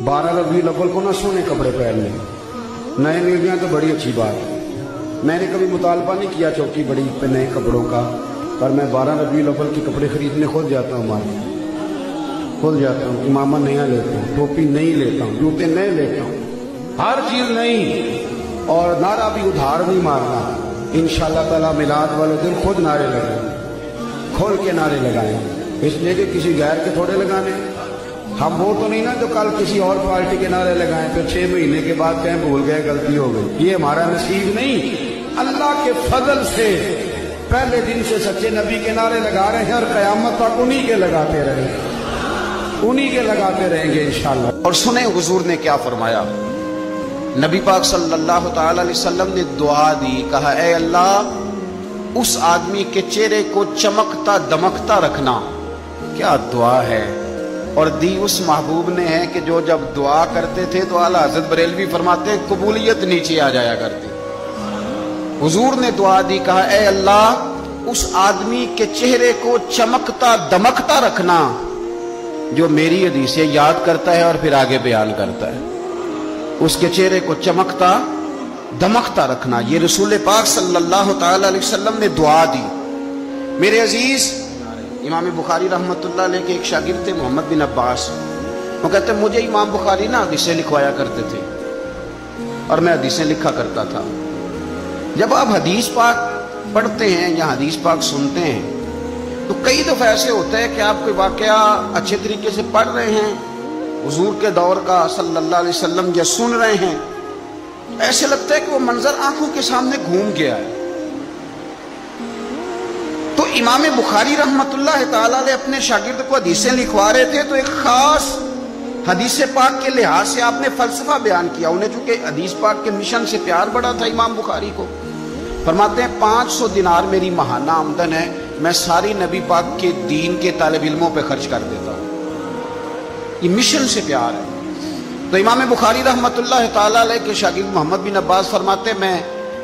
بارہ ربی الاول کو نہ سونے کپڑے پہن لیں۔ نئے مل جائیں تو بڑی اچھی بات۔ میں نے کبھی مطالبہ نہیں کیا چوکی بڑی پہ نئے کپڑوں کا، پر میں بارہ ربی الاول کے کپڑے خریدنے خود جاتا ہوں مارکیٹ۔ خود جاتا ہوں، امامہ نیا لیتا ہوں، ٹوپی نہیں لیتا ہوں، جوتے نئے لیتا ہوں۔ ہر چیز نہیں اور نعرہ بھی ادھار بھی مارنا۔ ان شاء اللہ تعالیٰ میلاد والے دن خود نعرے لگائیں۔ کھول کے نعرے لگائیں۔ اس لیے کہ کسی غیر کے تھوڑے لگانے ہم وہ تو نہیں نا جو کل کسی اور پارٹی کے نعرے لگائیں پھر چھ مہینے کے بعد کہیں بھول گئے غلطی ہو گئی۔ یہ ہمارا نصیب نہیں۔ اللہ کے فضل سے پہلے دن سے سچے نبی کے نعرے لگا رہے ہیں اور قیامت تک انہی کے لگاتے رہیں گے۔ انہی کے لگاتے رہیں گے انشاءاللہ۔ اور سنیں حضور نے کیا فرمایا۔ نبی پاک صلی اللہ تعالی علیہ وسلم نے دعا دی، کہا، اے اللہ، اس آدمی کے چہرے کو چمکتا دمکتا رکھنا۔ کیا دعا ہے؟ اور دی اس محبوب نے ہے کہ جو جب دعا کرتے تھے تو اعلیٰ حضرت بریلوی فرماتے ہیں، قبولیت نیچے آ جایا کرتی۔ حضور نے دعا دی، کہا، اے اللہ، اس آدمی کے چہرے کو چمکتا، دمکتا رکھنا جو میری حدیثیں یاد کرتا ہے اور پھر آگے بیان کرتا ہے۔ اس کے چہرے کو چمکتا، دمکتا رکھنا۔ یہ رسول پاک صلی اللہ تعالی علیہ وسلم نے دعا دی۔ میرے عزیز امام بخاری رحمۃ اللہ علیہ کے ایک شاگرد تھے، محمد بن عباس۔ وہ کہتے ہیں مجھے امام بخاری نا حدیثیں لکھوایا کرتے تھے اور میں حدیثیں لکھا کرتا تھا۔ جب آپ حدیث پاک پڑھتے ہیں یا حدیث پاک سنتے ہیں، تو کئی دفعہ ایسے ہوتا ہے کہ آپ کوئی واقعہ اچھے طریقے سے پڑھ رہے ہیں، حضور کے دور کا صلی اللہ علیہ وسلم یا سن رہے ہیں، ایسے لگتا ہے کہ وہ منظر آنکھوں کے سامنے گھوم گیا ہے۔ امام بخاری رحمت اللہ تعالیٰ نے اپنے شاگرد کو حدیثیں لکھوا رہے تھے، تو ایک خاص حدیث پاک کے لحاظ سے آپ نے فلسفہ بیان کیا۔ انہیں چونکہ حدیث پاک کے مشن سے پیار بڑا تھا امام بخاری کو۔ فرماتے ہیں، پانچ سو دینار میری مہانہ آمدن ہے، میں ساری نبی پاک کے دین کے طالب علموں پہ خرچ کر دیتا ہوں۔ یہ مشن سے پیار ہے۔ تو امام بخاری رحمت اللہ تعالیٰ علیہ کے شاگرد محمد بن عباس فرماتے ہیں، میں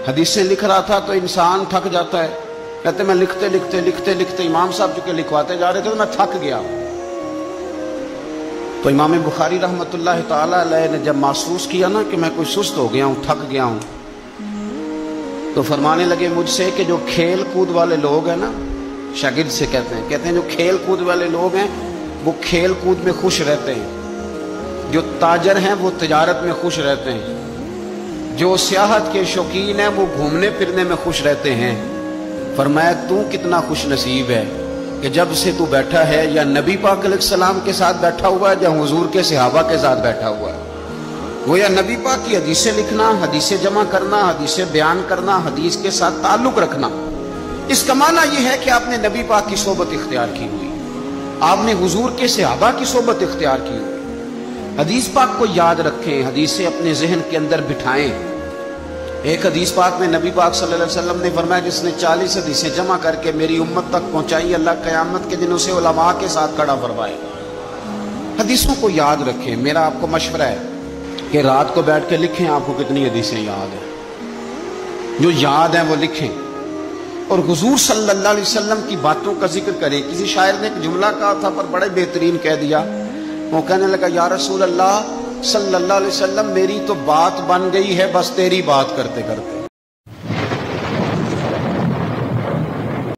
حدیثیں لکھ رہا تھا تو انسان تھک جاتا ہے۔ کہتے میں لکھتے لکھتے لکھتے لکھتے امام صاحب جو کہ لکھواتے جا رہے تھے تو میں تھک گیا۔ تو امام بخاری رحمۃ اللہ تعالی علیہ نے جب محسوس کیا نا کہ میں کوئی سست ہو گیا ہوں، تھک گیا ہوں، تو فرمانے لگے مجھ سے کہ جو کھیل کود والے لوگ ہیں نا، شاگرد سے کہتے ہیں کہتے ہیں جو کھیل کود والے لوگ ہیں، وہ کھیل کود میں خوش رہتے ہیں۔ جو تاجر ہیں، وہ تجارت میں خوش رہتے ہیں۔ جو سیاحت کے شوقین ہیں، وہ گھومنے پھرنے میں خوش رہتے ہیں۔ فرمایا، تو کتنا خوش نصیب ہے کہ جب سے تو بیٹھا ہے یا نبی پاک علیہ السلام کے ساتھ بیٹھا ہوا ہے یا حضور کے صحابہ کے ساتھ بیٹھا ہوا ہے. وہ یا نبی پاک کی حدیثیں لکھنا، حدیثیں جمع کرنا، حدیثیں بیان کرنا، حدیث کے ساتھ تعلق رکھنا، اس کا معنی یہ ہے کہ آپ نے نبی پاک کی صحبت اختیار کی ہوئی، آپ نے حضور کے صحابہ کی صحبت اختیار کی ہوئی، حدیث پاک کو یاد رکھیں، حدیثیں اپنے ذہن کے اندر بٹھائیں ایک حدیث پاک میں نبی پاک صلی اللہ علیہ وسلم نے فرمایا جس نے چالیس حدیثیں جمع کر کے میری امت تک پہنچائی، اللہ قیامت کے دن اسے علماء کے ساتھ کھڑا فرمائے۔ حدیثوں کو یاد رکھیں، میرا آپ کو مشورہ ہے کہ رات کو بیٹھ کے لکھیں آپ کو کتنی حدیثیں یاد ہیں۔ جو یاد ہیں وہ لکھیں۔ اور حضور صلی اللہ علیہ وسلم کی باتوں کا ذکر کریں۔ کسی شاعر نے ایک جملہ کہا تھا پر بڑے بہترین کہہ دیا۔ وہ کہنے لگا، یا رسول اللہ صلی اللہ علیہ وسلم، میری تو بات بن گئی ہے، بس تیری بات کرتے کرتے۔